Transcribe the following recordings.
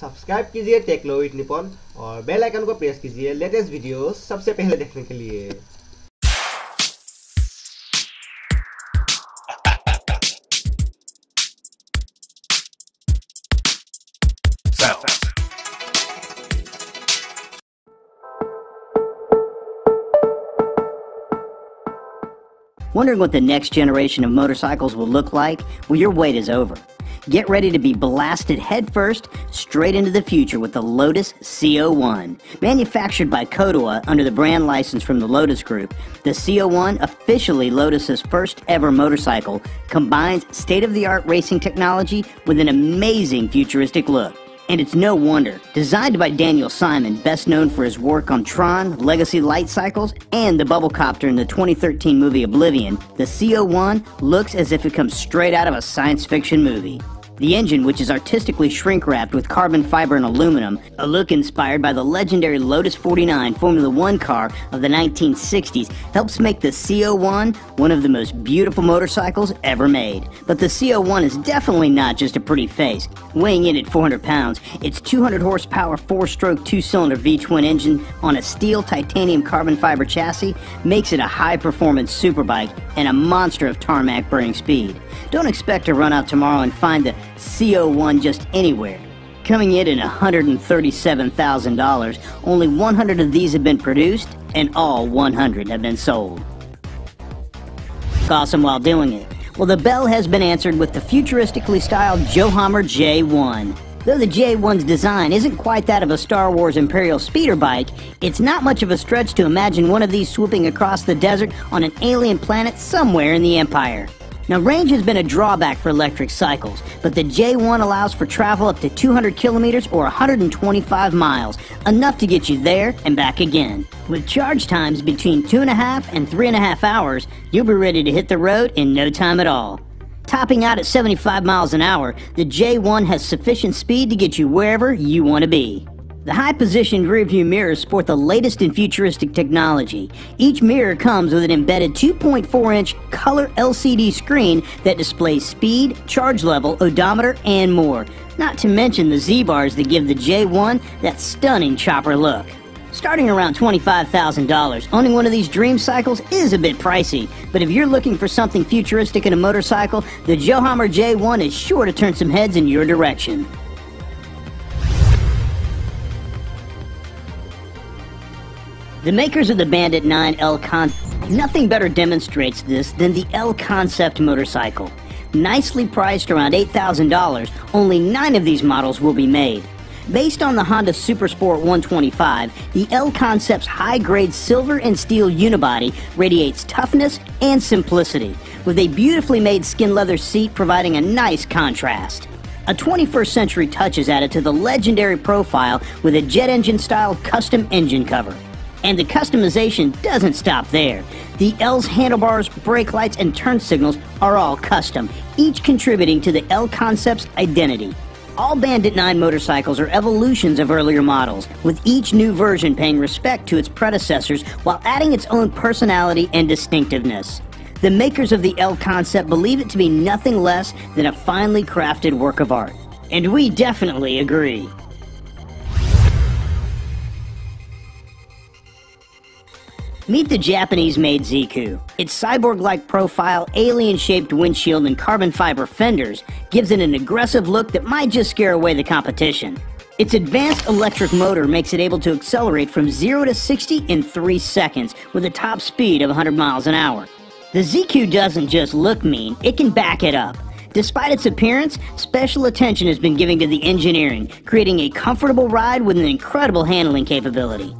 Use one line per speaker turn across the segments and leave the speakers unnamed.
Subscribe कीजिए techno with Nippon और bell icon को प्रेस कीजिए लेटेस्ट वीडियो सबसे पहले देखने के लिए
Sounds.
Wondering what the next generation of motorcycles will look like? Well, your wait is over. Get ready to be blasted headfirst straight into the future with the Lotus CO1. Manufactured by Kodewa under the brand license from the Lotus Group, the CO1, officially Lotus's first ever motorcycle, combines state of the art racing technology with an amazing futuristic look. And it's no wonder. Designed by Daniel Simon, best known for his work on Tron, Legacy Light Cycles, and the Bubble Copter in the 2013 movie Oblivion, the CO1 looks as if it comes straight out of a science fiction movie. The engine, which is artistically shrink wrapped with carbon fiber and aluminum, a look inspired by the legendary Lotus 49 Formula One car of the 1960s, helps make the CO1 one of the most beautiful motorcycles ever made. But the CO1 is definitely not just a pretty face. Weighing in at 400 pounds, its 200 horsepower four stroke two cylinder V twin engine on a steel titanium carbon fiber chassis makes it a high performance superbike and a monster of tarmac burning speed. Don't expect to run out tomorrow and find the CO1 just anywhere. Coming in at $137,000, only 100 of these have been produced, and all 100 have been sold. Awesome while doing it. Well, the bell has been answered with the futuristically styled Johammer J1. Though the J1's design isn't quite that of a Star Wars Imperial speeder bike, it's not much of a stretch to imagine one of these swooping across the desert on an alien planet somewhere in the Empire. Now, range has been a drawback for electric cycles, but the J1 allows for travel up to 200 kilometers or 125 miles, enough to get you there and back again. With charge times between 2.5 and 3.5 hours, you'll be ready to hit the road in no time at all. Topping out at 75 miles an hour, the J1 has sufficient speed to get you wherever you want to be. The high positioned rearview mirrors sport the latest in futuristic technology. Each mirror comes with an embedded 2.4 inch color LCD screen that displays speed, charge level, odometer, and more. Not to mention the Z bars that give the J1 that stunning chopper look. Starting around $25,000, owning one of these dream cycles is a bit pricey, but if you're looking for something futuristic in a motorcycle, the Johammer J1 is sure to turn some heads in your direction. The makers of the Bandit 9 L Con, nothing better demonstrates this than the L Concept motorcycle. Nicely priced around $8,000, only nine of these models will be made. Based on the Honda Supersport 125, the L Concept's high-grade silver and steel unibody radiates toughness and simplicity, with a beautifully made skin leather seat providing a nice contrast. A 21st century touch is added to the legendary profile with a jet engine style custom engine cover. And the customization doesn't stop there. The L's handlebars, brake lights, and turn signals are all custom, each contributing to the L Concept's identity. All Bandit 9 motorcycles are evolutions of earlier models, with each new version paying respect to its predecessors while adding its own personality and distinctiveness. The makers of the L concept believe it to be nothing less than a finely crafted work of art. And we definitely agree. Meet the Japanese made Zecoo. Its cyborg like profile, alien shaped windshield, and carbon fiber fenders gives it an aggressive look that might just scare away the competition. Its advanced electric motor makes it able to accelerate from 0 to 60 in 3 seconds with a top speed of 100 miles an hour. The Zecoo doesn't just look mean, it can back it up. Despite its appearance, special attention has been given to the engineering, creating a comfortable ride with an incredible handling capability.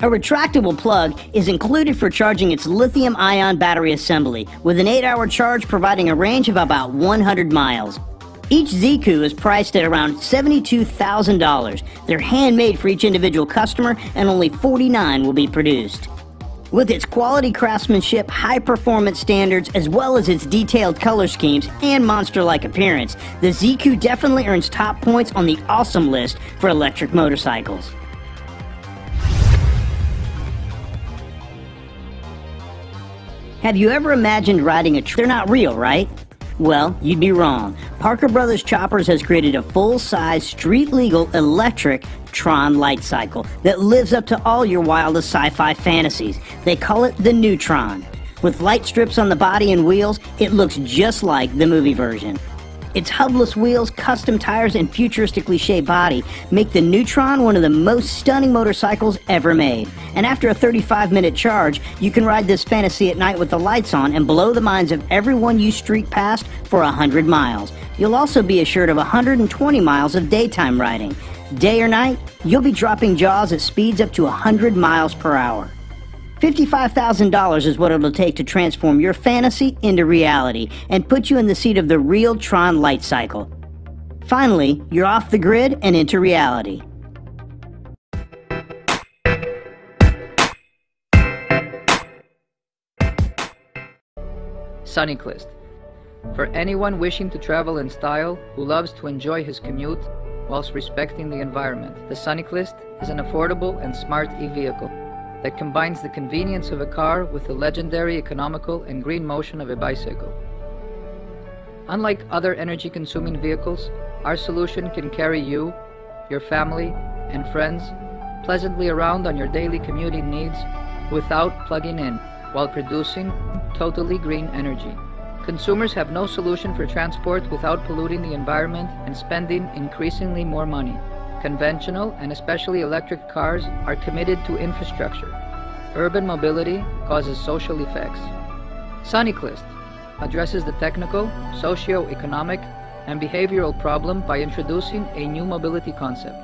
A retractable plug is included for charging its lithium ion battery assembly, with an 8 hour charge providing a range of about 100 miles. Each Zecoo is priced at around $72,000. They're handmade for each individual customer, and only 49 will be produced. With its quality craftsmanship, high performance standards, as well as its detailed color schemes and monster like appearance, the Zecoo definitely earns top points on the awesome list for electric motorcycles. Have you ever imagined riding a They're not real, right? Well, you'd be wrong. Parker Brothers Choppers has created a full size, street legal, electric Tron light cycle that lives up to all your wildest sci fi fantasies. They call it the Neutron. With light strips on the body and wheels, it looks just like the movie version. Its hubless wheels, custom tires, and futuristically shaped body make the Neutron one of the most stunning motorcycles ever made. And after a 35 minute charge, you can ride this fantasy at night with the lights on and blow the minds of everyone you streak past for 100 miles. You'll also be assured of 120 miles of daytime riding. Day or night, you'll be dropping jaws at speeds up to 100 miles per hour. $55,000 is what it'll take to transform your fantasy into reality and put you in the seat of the real Tron light cycle. Finally, you're off the grid and into reality.
Sunnyclist. For anyone wishing to travel in style who loves to enjoy his commute whilst respecting the environment, the Sunnyclist is an affordable and smart e-vehicle that combines the convenience of a car with the legendary economical and green motion of a bicycle. Unlike other energy-consuming vehicles, our solution can carry you, your family, and friends pleasantly around on your daily commuting needs without plugging in while producing totally green energy. Consumers have no solution for transport without polluting the environment and spending increasingly more money. Conventional and especially electric cars are committed to infrastructure. Urban mobility causes social effects. Sunnyclist addresses the technical, socio-economic, and behavioral problem by introducing a new mobility concept.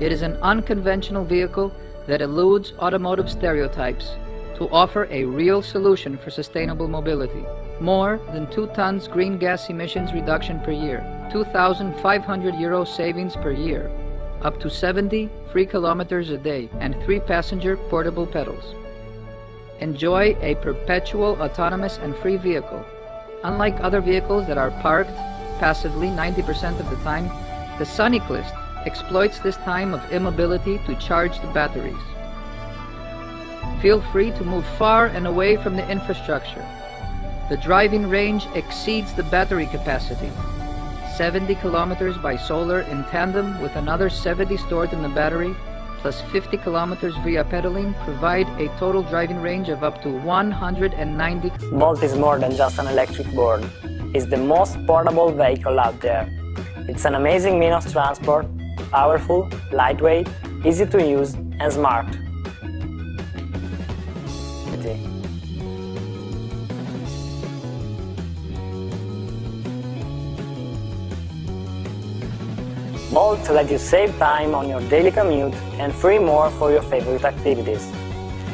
It is an unconventional vehicle that eludes automotive stereotypes to offer a real solution for sustainable mobility. More than 2 tons green gas emissions reduction per year, 2,500 euro savings per year, up to 70 free kilometers a day, and 3 passenger portable pedals. Enjoy a perpetual autonomous and free vehicle. Unlike other vehicles that are parked passively 90% of the time, the Sunnyclist exploits this time of immobility to charge the batteries. Feel free to move far and away from the infrastructure. The driving range exceeds the battery capacity. 70 kilometers by solar in tandem with another 70 stored in the battery, plus 50 kilometers via pedaling provide a total driving range of up to 190.
Bolt is more than just an electric board. It's the most portable vehicle out there. It's an amazing means of transport, powerful, lightweight, easy to use, and smart. Bolt let you save time on your daily commute and free more for your favorite activities.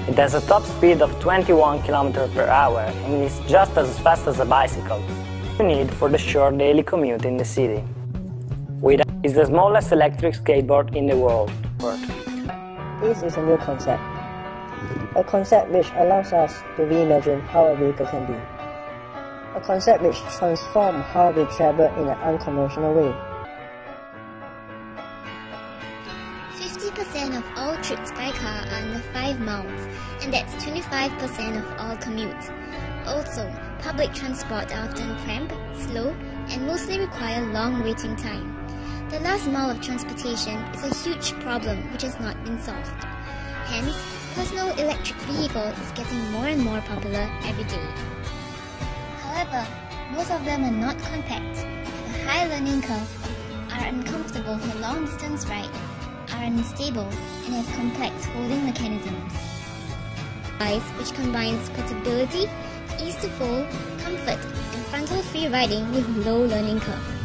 It has a top speed of 21 km per hour and is just as fast as a bicycle you need for the short daily commute in the city. With is the smallest electric skateboard in the world.
This is a new concept. A concept which allows us to reimagine how a vehicle can be. A concept which transforms how we travel in an unconventional way.
Trips by car are under 5 miles, and that's 25% of all commutes. Also, public transport are often cramped, slow, and mostly require long waiting time. The last mile of transportation is a huge problem which has not been solved. Hence, personal electric vehicle is getting more and more popular every day. However, most of them are not compact, have a high learning curve, are uncomfortable for long distance ride, are unstable, and have complex holding mechanisms. Device which combines portability, ease to fold, comfort, and frontal free riding with low learning curve.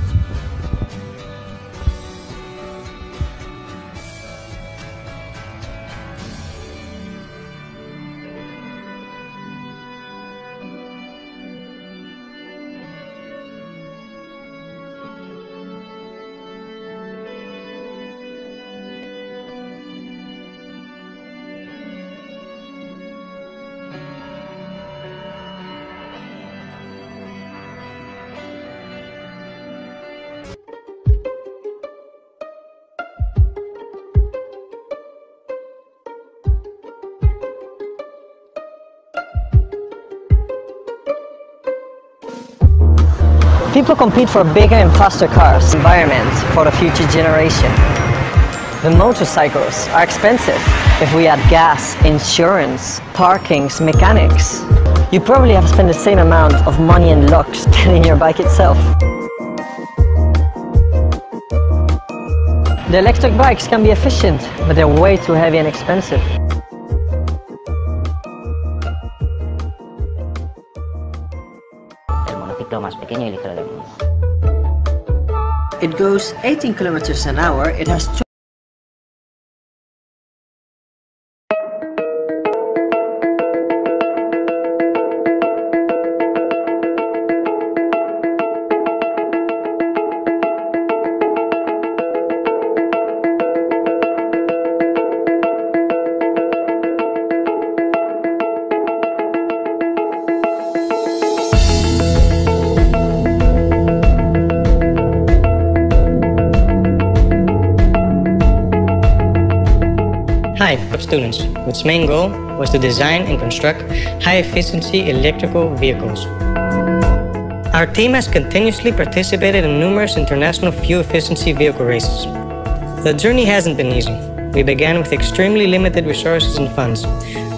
People compete for bigger and faster cars, environment for the future generation. The motorcycles are expensive if we add gas, insurance, parkings, mechanics. You probably have spent the same amount of money and luck stealing your bike itself. The electric bikes can be efficient, but they're way too heavy and expensive. It goes 18 kilometers an hour. It has
Hi, of students, whose main goal was to design and construct high-efficiency electrical vehicles. Our team has continuously participated in numerous international fuel efficiency vehicle races. The journey hasn't been easy. We began with extremely limited resources and funds,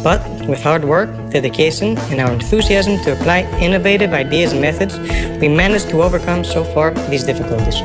but with hard work, dedication, and our enthusiasm to apply innovative ideas and methods, we managed to overcome so far these difficulties.